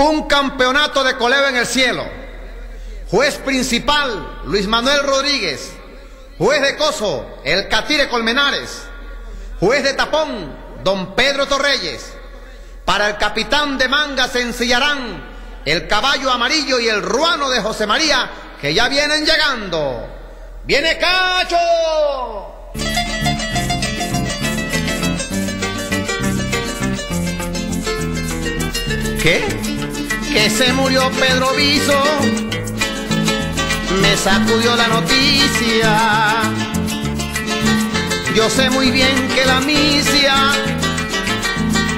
Un campeonato de coleo en el cielo. Juez principal, Luis Manuel Rodríguez. Juez de coso, el Catire Colmenares. Juez de tapón, don Pedro Torreyes. Para el capitán de manga se ensillarán el caballo amarillo y el ruano de José María, que ya vienen llegando. ¡Viene Cacho! ¿Qué? Que se murió Pedro Viso. Me sacudió la noticia. Yo sé muy bien que la misia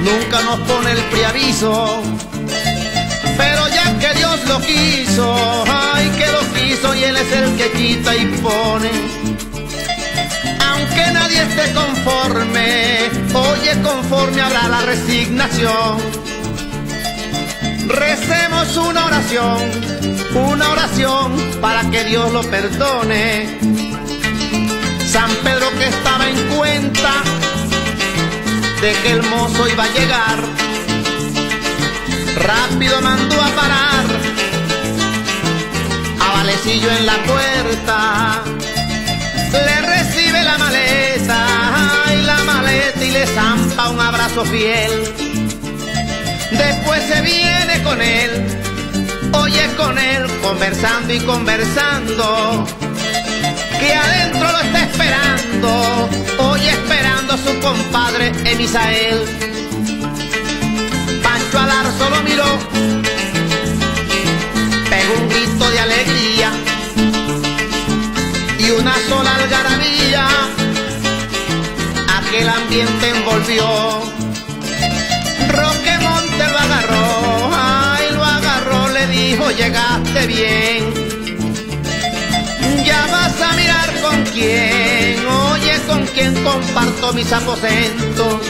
nunca nos pone el preaviso. Pero ya que Dios lo quiso, ay que lo quiso y Él es el que quita y pone. Aunque nadie esté conforme, oye conforme habrá la resignación. Recemos una oración, una oración para que Dios lo perdone. San Pedro que estaba en cuenta de que el mozo iba a llegar, rápido mandó a parar a Valecillo en la puerta. Le recibe la maleta, ay la maleta y le zampa un abrazo fiel Después se viene con él, oye con él, conversando y conversando. Que adentro lo está esperando, oye esperando a su compadre Emisael. Pancho Alar solo miró, pegó un grito de alegría y una sola algarabía aquel ambiente envolvió. Llegaste bien. Ya vas a mirar con quién, oye, con quién comparto mis aposentos.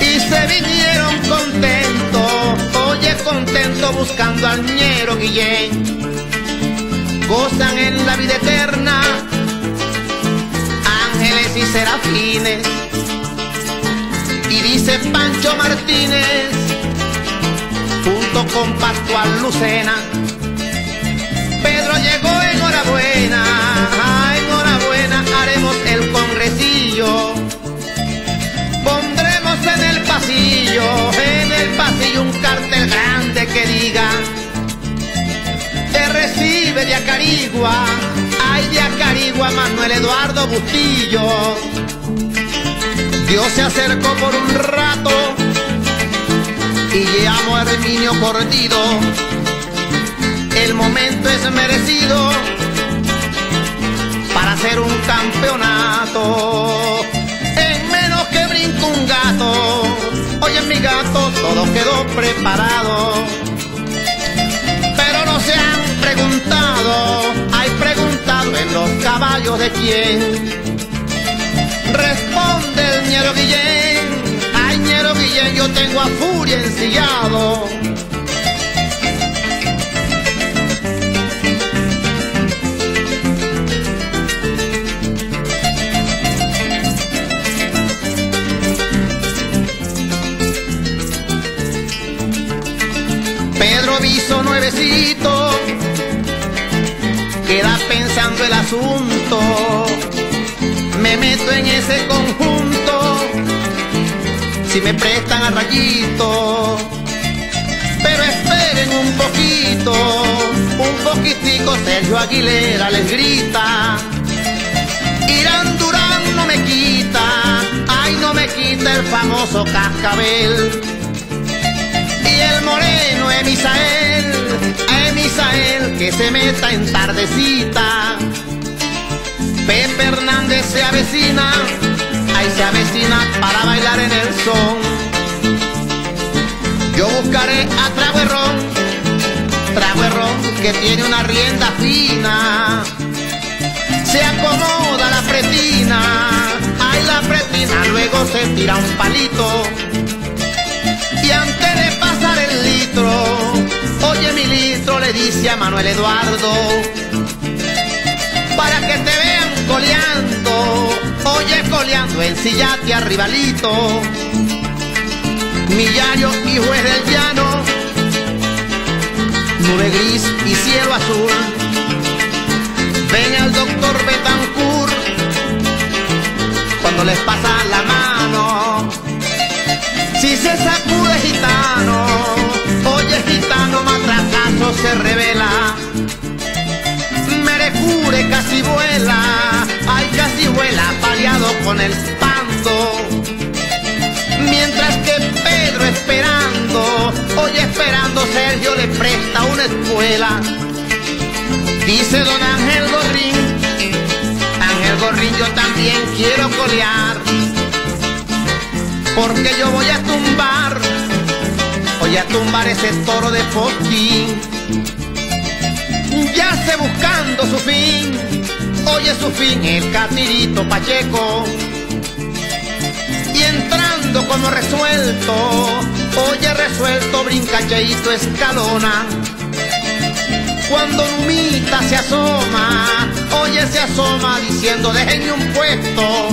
Y se vinieron contentos, oye, contentos buscando al ñero Guillén. Gozan en la vida eterna, ángeles y serafines y dice Pancho Martínez, con Pascual Lucena, Pedro llegó enhorabuena, ah, enhorabuena, haremos el congresillo. Pondremos en el pasillo, en el pasillo un cartel grande que diga, te recibe de Acarigua, ay de Acarigua Manuel Eduardo Bustillo. Dios se acercó por un rato y llamó a Herminio Cordido. El momento es merecido para hacer un campeonato. En menos que brinco un gato, oye mi gato, todo quedó preparado. Pero no se han preguntado, hay preguntado en los caballos de quién Responde el ñero Guillén, yo tengo a Furia ensillado. Pedro Viso nuevecito, queda pensando el asunto me meto en ese conjunto si me prestan a rayito. Pero esperen un poquito, un poquitico, Sergio Aguilera les grita. Irán Durán no me quita, ay no me quita el famoso cascabel. Y el moreno Emisael, Emisael que se meta en tardecita Pepe Hernández se avecina, se avecina para bailar en el son. Yo buscaré a Trago Ron, que tiene una rienda fina. Se acomoda la pretina, ay la pretina, luego se tira un palito. Y antes de pasar el litro, oye mi litro, le dice a Manuel Eduardo, para que te vean coleando, oye coleando, ensillate a rivalito. Millario y juez del llano, nube gris y cielo azul. Ven al doctor Betancourt cuando les pasa la mano. Si se sacude gitano, oye gitano, matracazo se revela. Merecure casi vuela, casi vuela, paliado con el espanto. Mientras que Pedro esperando, oye esperando, Sergio le presta una escuela. Dice don Ángel Gorrín, Ángel Gorrín yo también quiero colear, porque yo voy a tumbar, voy a tumbar ese toro de postín. Ya sé buscando su fin, oye su fin, el catirito Pacheco. Y entrando como resuelto, oye resuelto, brinca escalona. Cuando Numita se asoma, oye se asoma diciendo déjenme un puesto.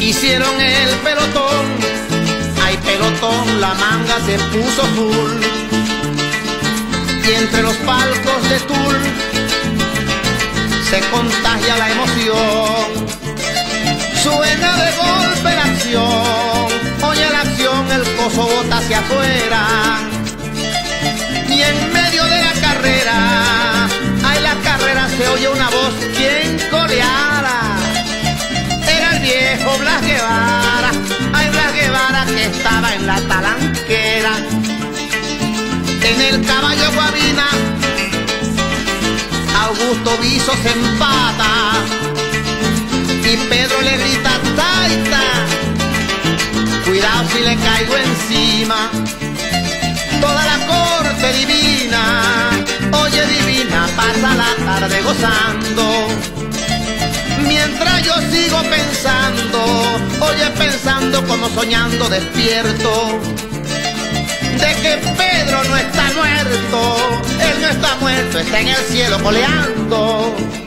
Hicieron el pelotón, hay pelotón, la manga se puso full. Y entre los palcos de Tul se contagia la emoción. Suena de golpe la acción, oye la acción, el coso bota hacia afuera. Y en medio de la carrera, Augusto Viso se empata y Pedro le grita, taita, cuidado si le caigo encima. Toda la corte divina, oye divina, pasa la tarde gozando. Mientras yo sigo pensando, oye pensando como soñando despierto. De que Pedro no está muerto, está en el cielo coleando.